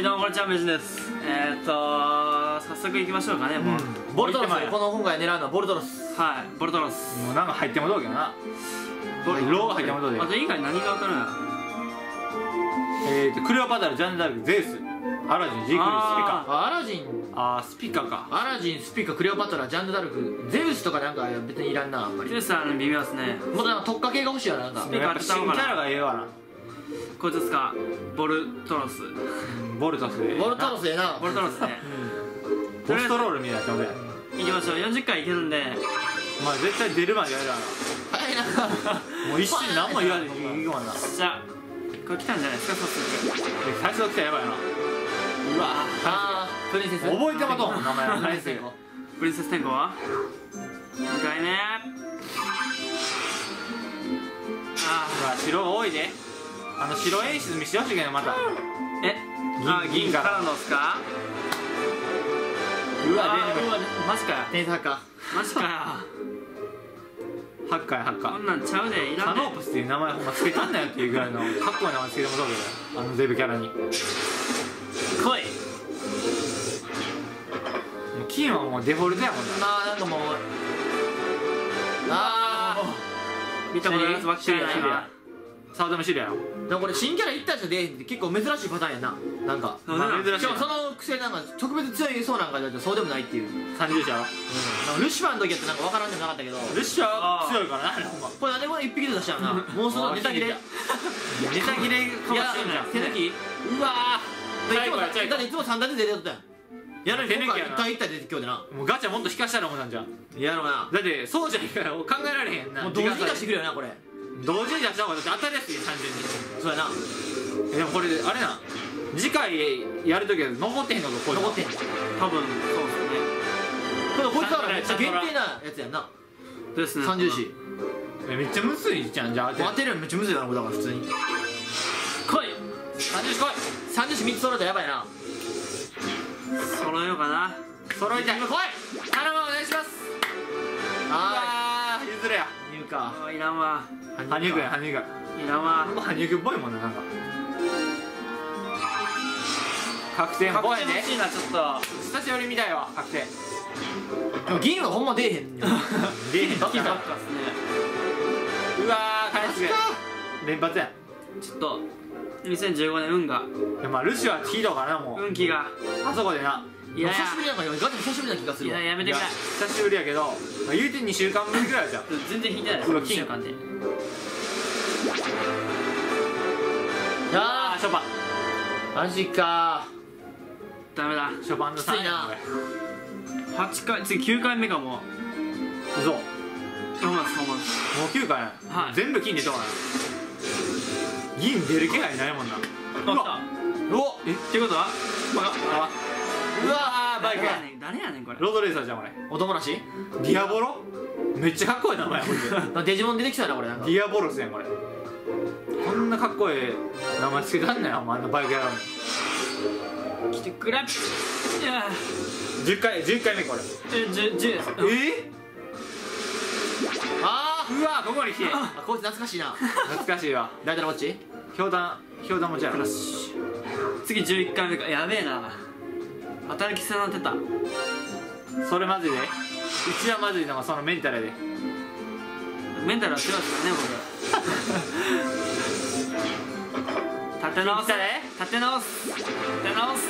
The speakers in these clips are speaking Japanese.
いどうもこんにちはメジです。えー、っと早速行きましょうかねもう、うん。ボルトロス。この今回狙うのはボルトロス。はいボルトロス。もうなんか入ってもどうけどな。ローが入ってもどうであと以外何が当たるんやえーとクレオパトラジャンヌ・ダルクゼウス。アラジンジークリススピカ。あアラジン。あースピカか。アラジンスピカクレオパトラジャンヌ・ダルクゼウスとかなんか別にいらんなあんまり。ジュースはね微妙ですね。もっとなんか特化系が欲しいよななんか。ピカ新キャラがええわなこいつですか？ボルトロス。うんボルトスで？ボルトロスええな。ボルトロスね。ボストロールみたいなやつ俺行きましょう。40回いけるんで。お前絶対出るまでやるわ。早いななもう一瞬何も言わずに行くもんな。じゃあこれ来たんじゃないですか早速。で最初来たらやばいな。うわあープリンセス。覚えてもとん名前。プリンセスプリンセス天候は？2回目あうわ白が多いであの白演出見してほしいけどまた。ーえあ銀かららのっすか？うわマジかよ。天才かマジかよ。ハッカーやハッカーこんなんちゃうでいらんで。カノープスっていう名前ほんまつけたんだよっていうぐらいの かっこいい名前つけてもらうけどあのデブキャラに。も来い。う金はもうデフォルトやもんな。まあなんかもうあ見たことないやつばっかりやなサードのシリアよーでもこれ新キャラ一体しか出えへんって結構珍しいパターンやな。なんか。まあ珍しいしかもそのくせなんか特別強いそうなんかだとそうでもないっていう、うん、三重者は。なんかルシファーの時やってなんか分からんでもなかったけど。ルッシャーは強いからなあれほんま。これなんでこれ一匹で出したのな。もうそのネタ切れ。ネタ切れかもしれんじゃん手抜き。うわー。いつもだっていつも3台で出てたやん。やる手抜きやな。1対1対出て今日でな。もうガチャもっと引かしたらもうなんじゃん。やろうな。だってそうじゃないから考えられへんな。もう同時に出してくれれよなこれ同時に出した方がだって当たりやすいよ単純に。そうやな。えでもこれあれな次回やるときは残ってへんのかこれ残ってん。の多分そうですね。これこいつはめっちゃ限定なやつやんな。ですね。三重視えめっちゃむずいじゃんじゃあ当てるのめっちゃむずいなこれだから普通に。来い。三重視来い。三重視3つ揃えたらやばいな揃えようかな。揃いたい。来い。頼むお願いしますか。あいらんわ。羽生くんや羽生くん。いらんわ。羽生くんっぽいもんななんか。確定確怖いね。定欲しいなちょっと。久しぶりみたいわ確定でも銀はほんま出えへんよ 出えへん金ばっかっすね。うわー返す連発やちょっと2015年運がまあルシはヒーローかなもう。運気が。あそこでないや。いや久しぶりなんかガチで久しぶりな気がすいるわ。ややめてくれ。いや久しぶりやけど、まあ、言うて2週間ぶりぐらいじゃん。全然引いてない。ですうわ1週間でああショパン。ーマジか。ダメだ。ショパンのきついな。8回次9回目かも。嘘。もうほんまですほんまです9回やはい。全部金でとかな銀出る気配ないもんな。あうわ来た。おえってことは？バカあうわーバイクや。ねん誰やねんこれ。ロードレーサーじゃんこれ。お友達ディアボロ？めっちゃかっこいい名前これ デジモン出てきたなこれなんか。ディアボロスやんこれ。こんなかっこいい名前つけたんだよお前あんなバイクやらんの来てくれ。いや10回11回目これ。え10 10ですえ？あうわここに来て。ーあこいつ懐かしいな。懐かしいわ。大体のこっちひょうたんひょうたん持ちやろ次11回目か。やべえな働きそうになってた。それマジで。一番まずいのがそのメンタルやで。メンタルは強いですからね僕 立て直す。立て直す。立て直す。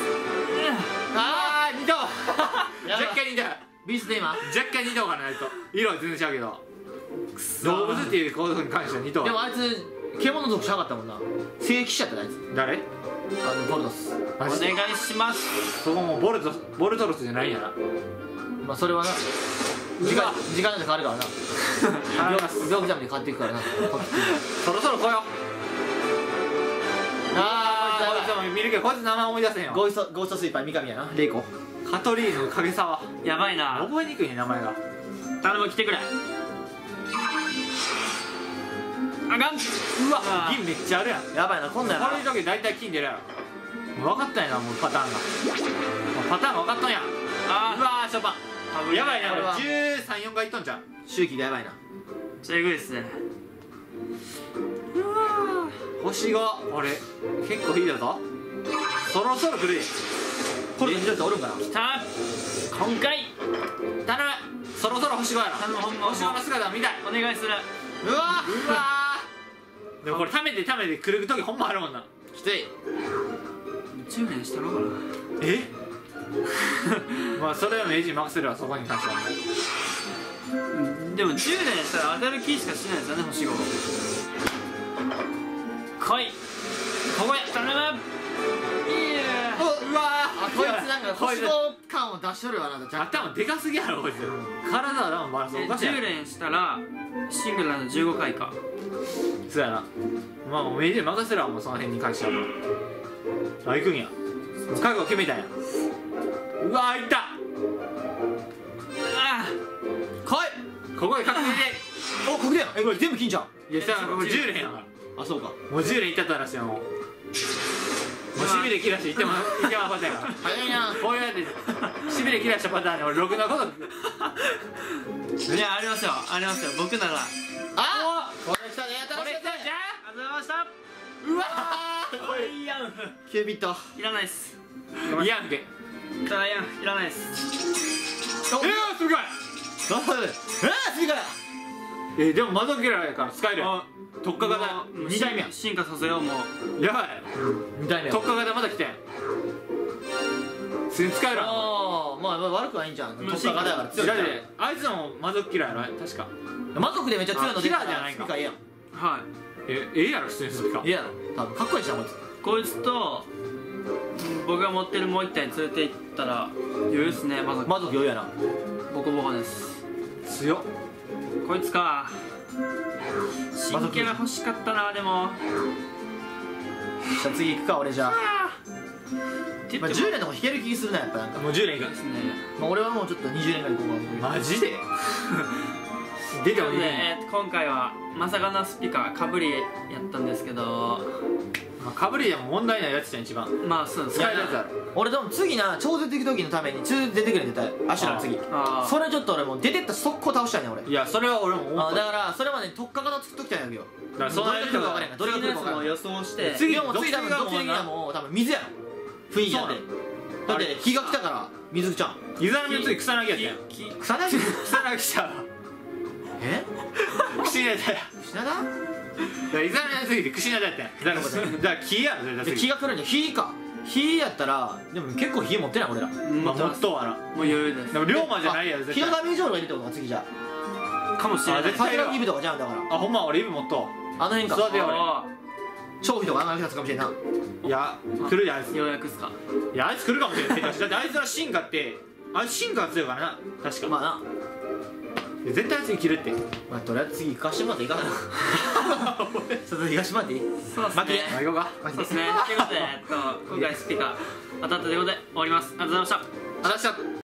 ああ二頭。若干二頭。若ビーステーマ干二頭かなあいと。色は全然違うけど。動物っていうことに関しては二頭。でもあいつ獣族しなかったもんな。聖騎士やったなあいつ。誰？あのボルトス。お願いします。そこもうボルトボルトロスじゃないんやな。まあそれはな。時間時間で変わるからな。病気ダメで変わっていくからな。そろそろ来よあこいつも見るけどこいつ名前思い出せへんわゴーストゴーストスイーパー三上やな。レイコ。カトリーヌ影沢。やばいな。覚えにくいね名前が。頼む来てくれあかん。うわ。銀めっちゃあるやん。やばいなこんなんやこういう時大体金出るやろ。分かったんやなもうパターンが。パターンが分かったんやうあわーショパン。やばいなこれこれは。134がいっとんじゃん。周期がやばいな。ちょえぐいですね。星があれ結構いいだぞ。そろそろ来るで。これジョイスおるんかな。来た。今回。頼む。そろそろ星5やろ。頼むほんま星5の姿を見たい。お願いする。うわうわーでもこれためてためて来る時ほんまあるもんな。きつい10年したろうかな。え？まあそれは名人任せるわそこに関しては。でも10年したら当たる気しかしないですよね星5来い。ここへ頼む。いやうわあこいつなんか星5感を出しとるわなんか若干頭でかすぎやろこいつ。体は多分バランおかしいやろ。10連したらシングルなんで15回か。そうやな。まあもう名人任せるわもうその辺に関しては。あ行くんや。覚悟決めたんや。うわーいった。あ来い。ここで確定 おここでやん。えこれ全部金じゃんでいやさこれ10連やから。あそうか。もう10連いったったらしいよもうもうしびれ切らしていってもいってまうパターンやから。早いな。こうやってしびれ切らしたパターンで俺ろくなこと。いやありますよ。ありますよ。僕なら。あこれ来たね。これ新しいやつ。じゃありがとうございました。うわこれいいやんキュービットいらないっす。あいやんけただやんいらないっす。えー、すごい！えー、次からえー、でも魔族キャラやから使える特化型。もう2代目や進化させようもう。やばい。2代目特化型まだ来て使えるわああまあまあ悪くないんじゃん。うん。特化型やから強いあいつも魔族キラーやろ確か。魔族でめっちゃ強いの出てあキラーじゃないか。ええやん。はい。えええやろ普通にスピカええやろ。多分かっこいいじゃんこいつ。こいつと僕が持ってるもう一体連れて行ったら余裕っすねまず魔族余裕やな。ボコボコです。強っこいつか。新キャラ欲しかったなでも。じゃあ次行くか俺じゃあ。まあ、って言っても。10年とか引ける気するなやっぱ。なんか、もう10連いくですね。まあ、俺はもうちょっと20年ぐらい行こうかなマジで？出てもいい。で、ねえー今回はまさかのスピカかぶりやったんですけどまあかぶりでも問題ないやつじゃん一番。まあそうです使えるやつだろ俺でも次な超絶行く時のために中出てくるん絶対アシュラの次。それちょっと俺もう出てった速攻倒したいねん俺。いやそれは俺も思った。あだからそれまでに特化型作っときたいんだけどだからそのどれが分からへんどれが来るか分からへん想して。次でも次多分毒はもう多分水やろ雰囲気なんでだって日が来たから水ちゃん湯沢の次草薙やったやん草薙？草薙したらえ？串ネタや品田だから湯沢の次で串ネタやったやんだからだから木や気が来るんじゃ火か。火やったらでも結構火持ってない俺ら。まあもっとはなもう余裕です。でも龍馬じゃないやろ火のダメージオールがいるってことか次じゃかもしれない。あ絶対。あファイとかじゃんだから。あほんま俺イブ持っとあの辺か。育てよう俺あ。長飛とかあの辺立つかもしれんな。いや来るであいつ。ーようやくっすか。いやあいつ来るかもしれない だってあいつの進化ってあいつ進化が強いからな。確か、まあな絶対あいつに切るって。まあとりあえず次行かしてもらっていいかな。ちょっと行かしてもらっていいそうですね行こうか。そうですね。ということで、えっと、今回スピカ当たったということで終わります。ありがとうございました。話しちゃった